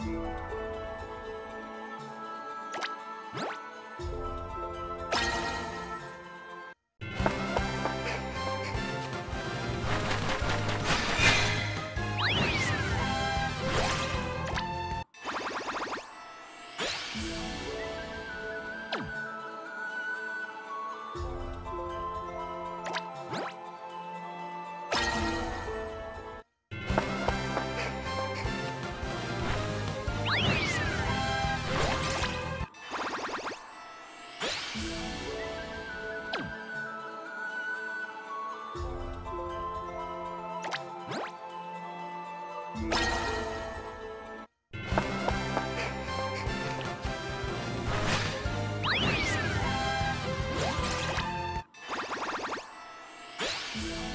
Música Bye.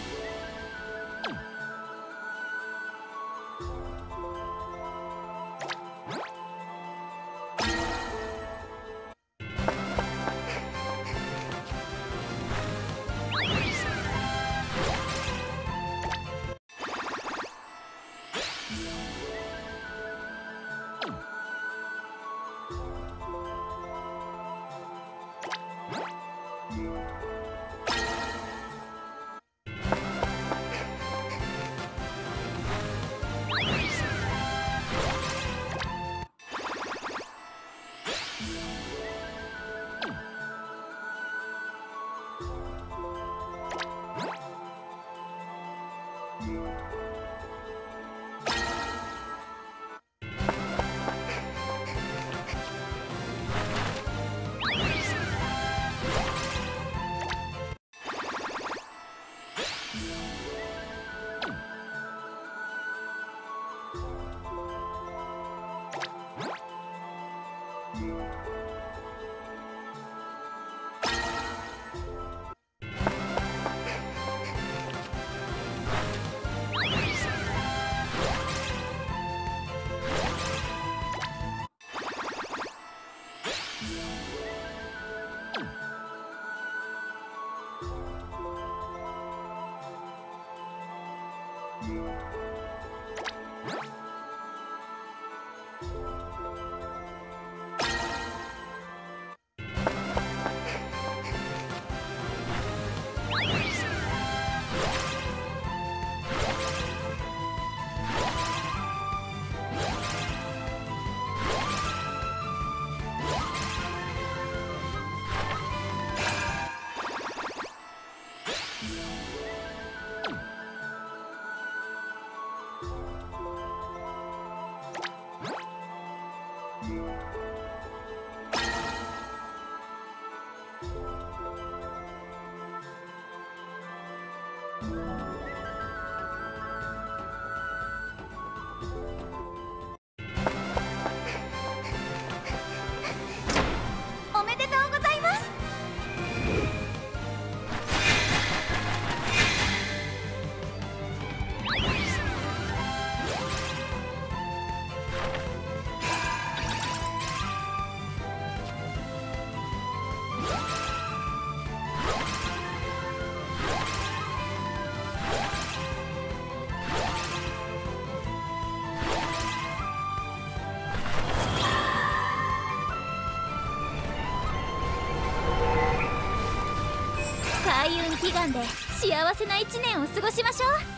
願で幸せな一年を過ごしましょう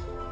うん。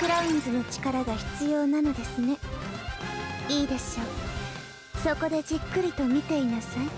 クラウンズの力が必要なのですね。いいでしょう。そこでじっくりと見ていなさい「